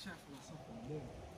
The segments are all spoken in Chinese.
下去了是红的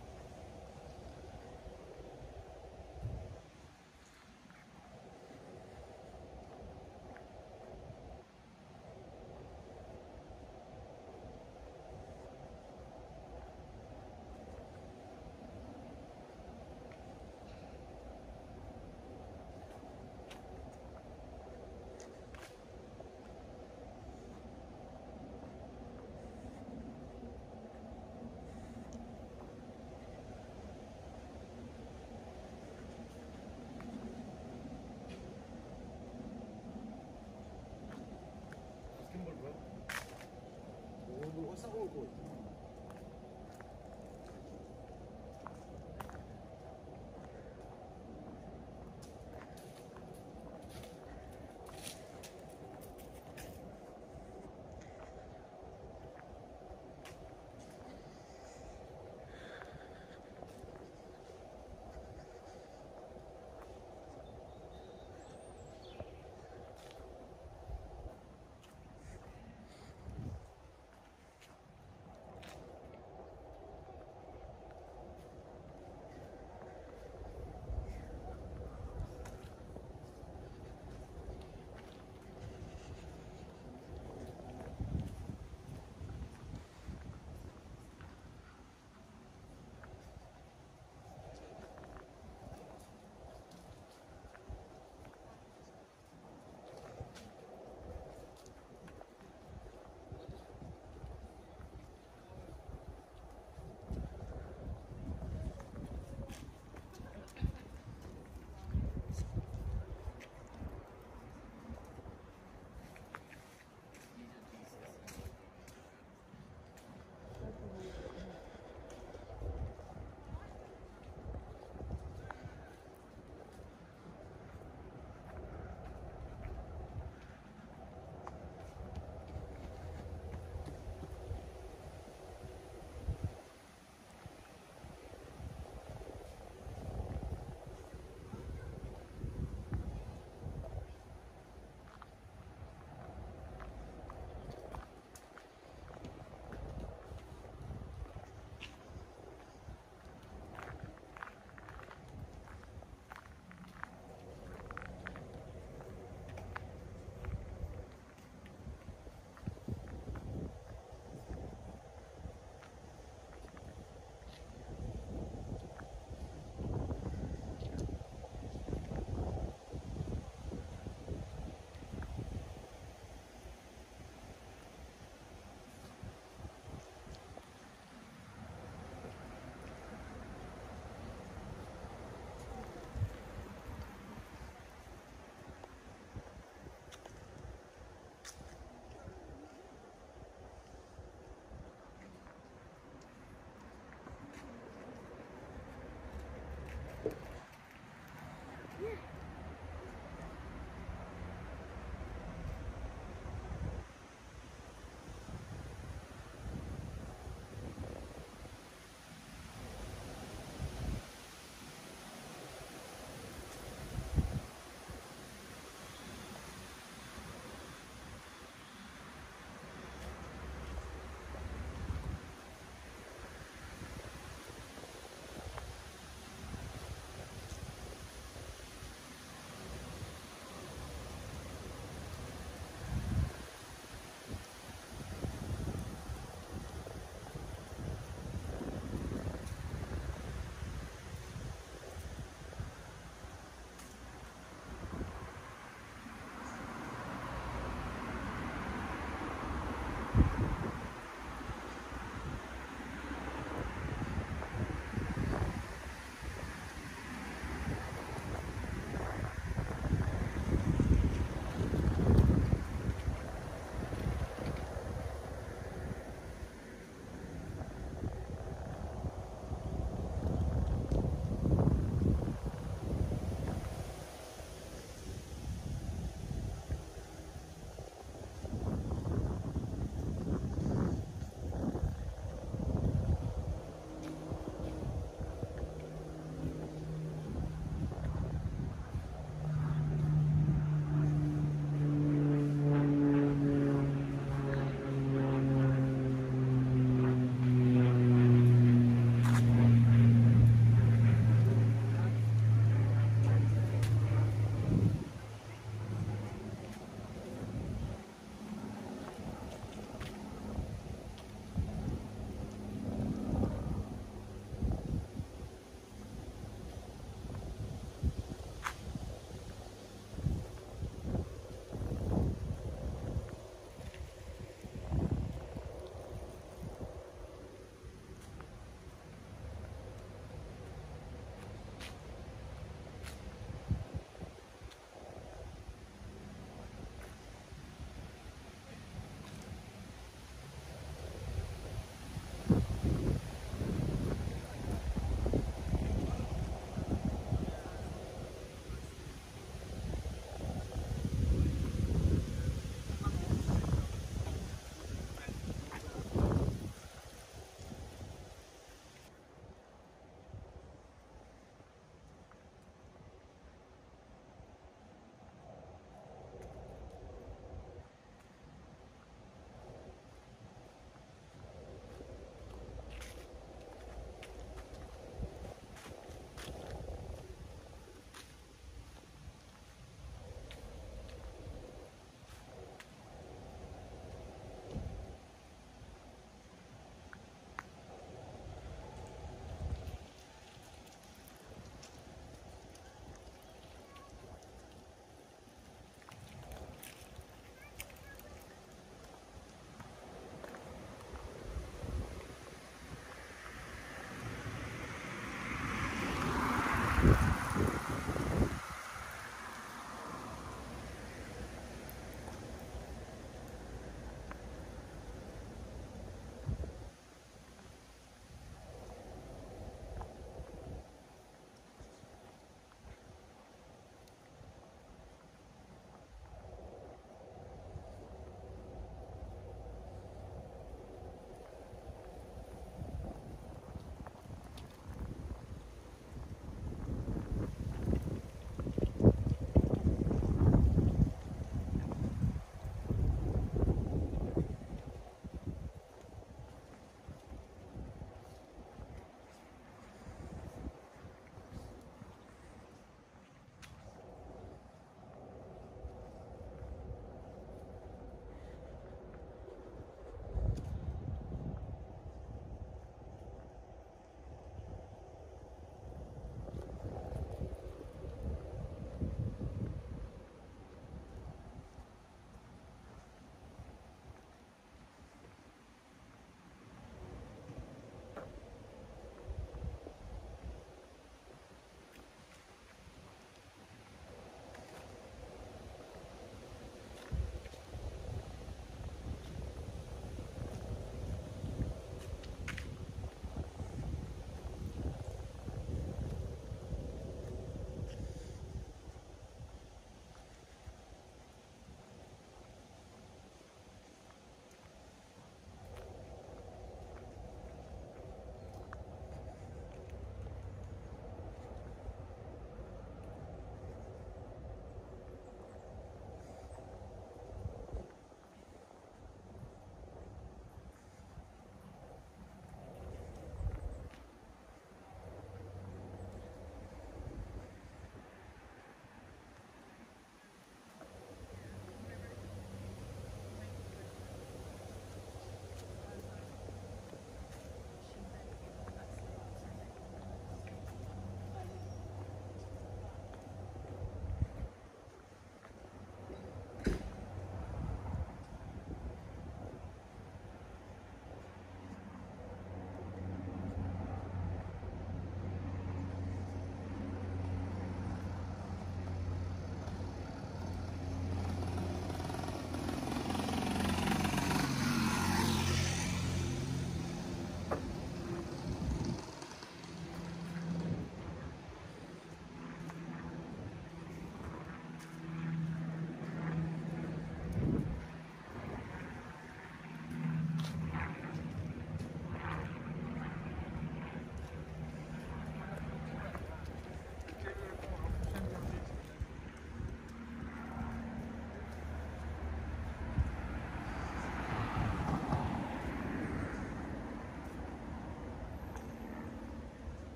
Yeah.